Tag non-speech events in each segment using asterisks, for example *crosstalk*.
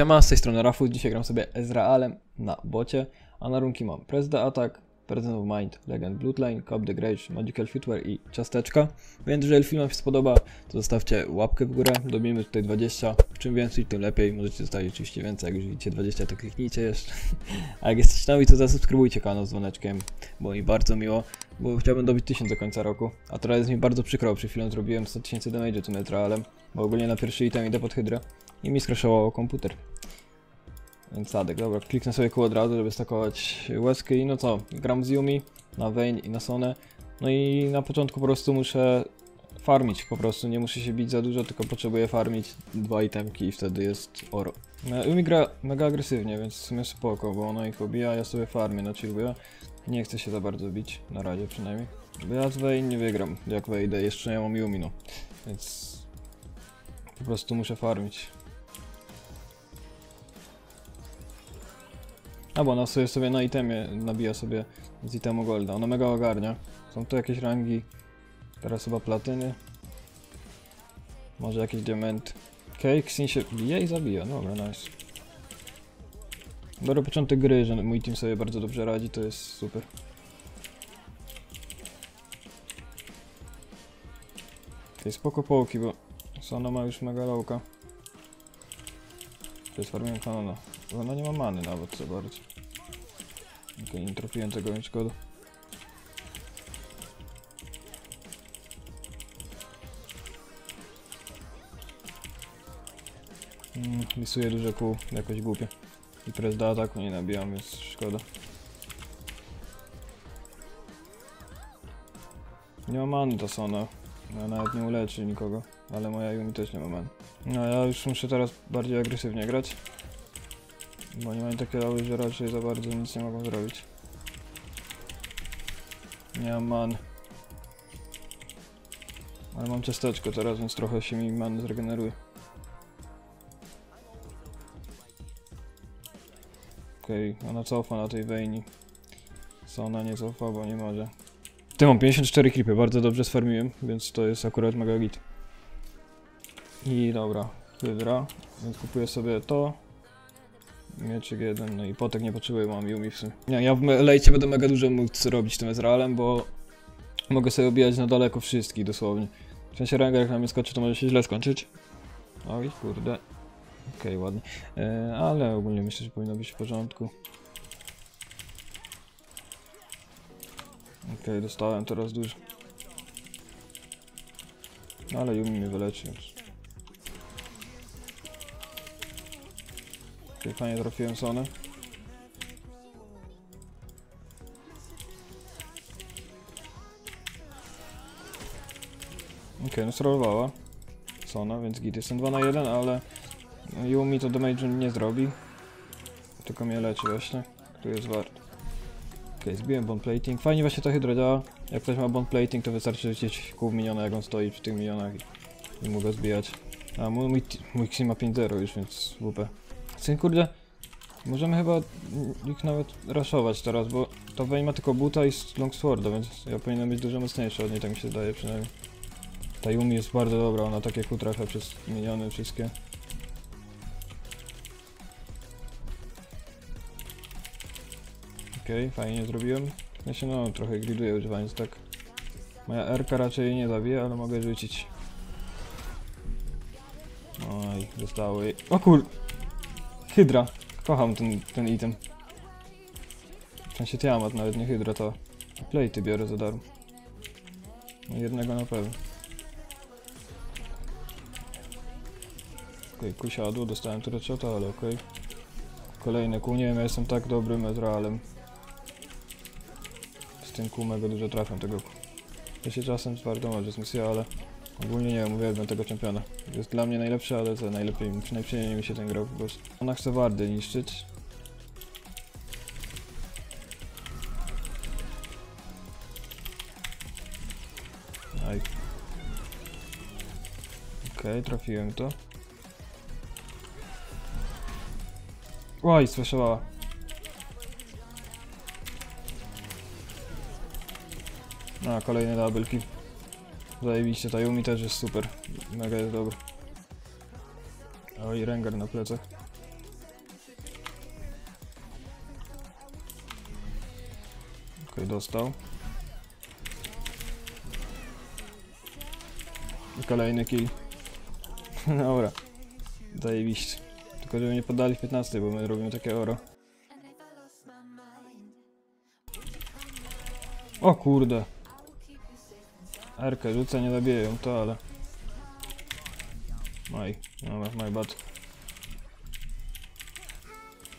Siema, z tej strony Rafu, dzisiaj gram sobie Ezrealem na bocie, a na runki mam Press the Presence of Mind, Legend Bloodline, Cup the Grage, Magical Footwear i Ciasteczka. Więc jeżeli film wam się spodoba, to zostawcie łapkę w górę, dobijmy tutaj 20, czym więcej tym lepiej, możecie zostawić oczywiście więcej, jak już widzicie 20 to kliknijcie jeszcze. A jak jesteście nowi to zasubskrybujcie kanał z dzwoneczkiem, bo mi bardzo miło, bo chciałbym dobić 1000 do końca roku. A teraz jest mi bardzo przykro, przed chwilą zrobiłem 100 tysięcy damage tym Ezrealem, bo ogólnie na pierwszy item idę pod hydrę i mi skraszowało komputer. Więc sadek, dobra, kliknę sobie kół od razu, żeby stakować łezkę i no co, gram z Yumi na Vayne i na Sonę. No i na początku po prostu muszę farmić, po prostu nie muszę się bić za dużo, tylko potrzebuję farmić dwa itemki i wtedy jest oro. No, Yumi gra mega agresywnie, więc w sumie spoko, bo ona ich pobija, ja sobie farmię na chill, bo ja nie chcę się za bardzo bić, na razie przynajmniej. Bo ja z Vayne nie wygram, jak wejdę, jeszcze nie mam Yumi, no. Więc po prostu muszę farmić. A bo ona sobie, sobie na itemie nabija sobie z itemu golda. Ona mega ogarnia. Są tu jakieś rangi. Teraz chyba platyny. Może jakieś diamenty. Okej, okay, się bije i zabija. Dobra, nice. Dobry początek gry, że mój team sobie bardzo dobrze radzi, to jest super. Okej, okay, spoko połki, bo Sona ma już mega lowka. To jest farmiłem kanona. Ona nie ma many nawet za bardzo. Okay, nie trafiłem tego, więc szkoda. Mm, lisuję duże kół, jakoś głupie. I press do ataku nie nabijam, więc szkoda. Nie ma many to Sona. Ja nawet nie uleczy nikogo, ale moja Yumi też nie ma many. No ja już muszę teraz bardziej agresywnie grać. Bo nie mają takie lały, że raczej za bardzo nic nie mogą zrobić. Nie mam man. Ale mam ciasteczko teraz, więc trochę się mi man zregeneruje. Okej, okay, ona cofa na tej wejni. Co ona nie cofa, bo nie może. Ty mam 54 klipy, bardzo dobrze sfarmiłem, więc to jest akurat mega git. I dobra, hydra, więc kupuję sobie to. Mieczyk jeden, no i potek nie potrzebuję, mam Yumi w sumie. Nie, ja w lejcie będę mega dużo mógł robić tym Ezrealem, bo mogę sobie obijać na daleko wszystkich dosłownie. W sensie Rengar jak na mnie skoczy, to może się źle skończyć. Oj, kurde. Okej, okay, ładnie. E, ale ogólnie myślę, że powinno być w porządku. Okej, okay, dostałem teraz dużo. No, ale Yumi mnie wyleczy, więc... Okej, fajnie trafiłem Sonę. Okej, okay, no sterowała Sona, więc git jestem 2 na 1, ale Yumi to damage nie zrobi. Tylko mnie leczy właśnie. Tu jest wart. Okej, okay, zbiłem bond plating. Fajnie właśnie ta hydra działa. Jak ktoś ma bond plating, to wystarczy rzucić kół miniona, jak on stoi przy tych minionach i, i mogę zbijać. A mój, mój, mój Xin ma 5-0 już, więc WP. Syn kurde, możemy chyba ich nawet raszować teraz, bo to Vayne ma tylko buta i longsworda, więc ja powinienem być dużo mocniejszy od niej, tak mi się zdaje przynajmniej. Ta Yumi jest bardzo dobra, ona takie kół trafia przez miniony wszystkie. Okej, okay, fajnie zrobiłem. Ja się no trochę griduję używając tak. Moja RK raczej nie zabije, ale mogę rzucić. Oj, zostało jej. O kur... Hydra. Kocham ten, ten item. W sensie Tiamat, nawet nie Hydra, to plejty biorę za darmo. No jednego na pewno. Okej, okay, kusiadło, dostałem tu ale okej. Okay. Kolejne kół, nie wiem, ja jestem tak dobrym Ezrealem. Z tym kół mega dużo trafiam tego kół. Ja się czasem twardo że jest misja, ale ogólnie nie wiem, uwielbiam tego czempiona. Jest dla mnie najlepszy, ale to najlepiej, najprzyjemniej mi się ten grał po prostu. Ona chce wardy niszczyć. Aj. Okej, okay, trafiłem to. Oj, słyszała. A, kolejny double kill. Zajebiście, ta Yumi też jest super. Mega jest dobry. i Rengar na plecach. Okej, okay, dostał. I kolejny kill. *laughs* Dobra. Zajebiście. Tylko żeby nie podali w 15, bo my robimy takie oro. O kurde. Erkę rzucę, nie zabiję ją, to ale... Maj, dobra, my bad.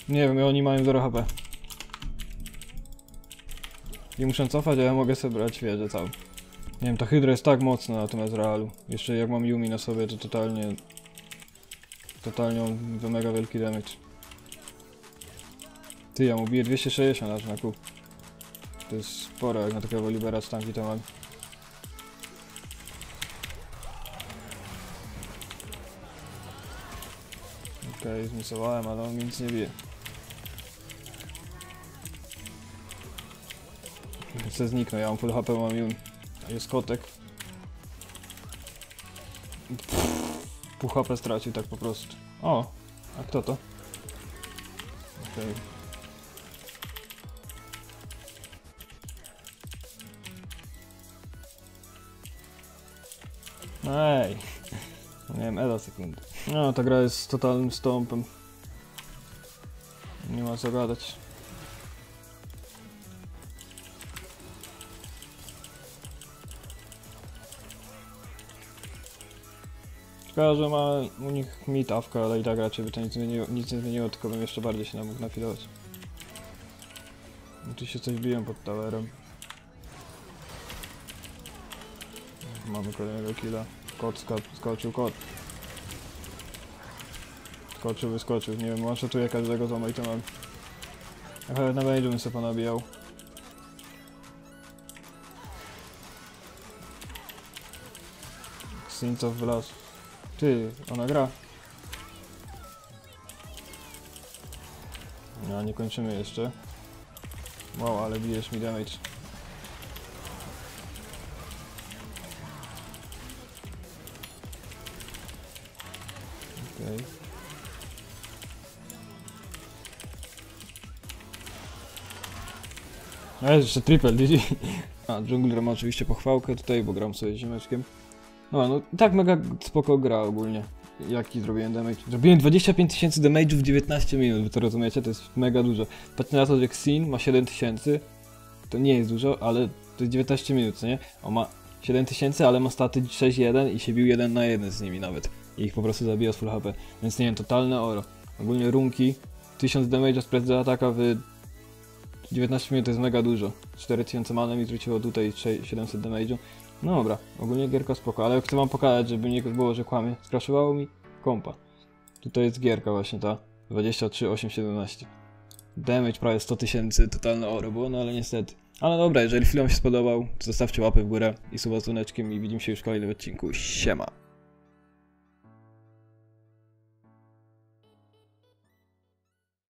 Nie wiem, oni mają 0 HP. I muszę cofać, a ja mogę sobie brać wieżę całą. Nie wiem, ta hydra jest tak mocna natomiast realu. Jeszcze jak mam Yumi na sobie, to totalnie... Totalnie on mega wielki damage. Ty, ja mu biję 260 aż na kół. To jest sporo, jak na takiego libera z tanki to mam. Okej, okay, zmisowałem, ale on nic nie bije. Chcę zniknąć, ja mam full HP, mam Yumi. A jest kotek. Pół HP stracił tak po prostu. O, a kto to? Okej. Okay. Ej, nie wiem, Ela sekund. No, ta gra jest totalnym stąpem. Nie ma co gadać. Szkoda, że ma u nich mitawka, ale i tak raczej by to nic, zmieniło, nic nie zmieniło, tylko bym jeszcze bardziej się mógł nafilować. Tu się coś biją pod towerem. Mamy kolejnego killa. Kot sko skoczył, kot. Skoczył, wyskoczył, nie wiem, one każdego zoma i to mam. Ja na będzie bym sobie ponabijał. Sincow wlazł. Ty, ona gra. No, nie kończymy jeszcze. Wow, ale bijesz mi damage. Okej. Okay. Jest jeszcze triple, GG. A, Jungler ma oczywiście pochwałkę tutaj, bo gram sobie ziemeczkiem. No, no tak mega spoko gra ogólnie. Jaki zrobiłem damage? Zrobiłem 25 tysięcy damage'u w 19 minut, wy to rozumiecie? To jest mega dużo. Patrzcie na to, że Xin ma 7 tysięcy. To nie jest dużo, ale to jest 19 minut, co nie? On ma 7 tysięcy, ale ma staty 6-1 i się bił 1 na 1 z nimi nawet. I ich po prostu zabija z full HP. Więc nie wiem, totalne oro. Ogólnie runki, 1000 damage'a z press ataka w 19 minut to jest mega dużo. 4000 mana mi zwróciło tutaj 700 damage'u. No dobra, ogólnie gierka spoko, ale chcę wam pokazać, żeby nie było, że kłamie. Skraszowało mi kompa. Tutaj jest gierka właśnie ta. 23817. Damage prawie 100 tysięcy, totalne oro było, no ale niestety. Ale dobra, jeżeli film się spodobał, to zostawcie łapę w górę i suba z dzwoneczkiem i widzimy się już w kolejnym odcinku. Siema!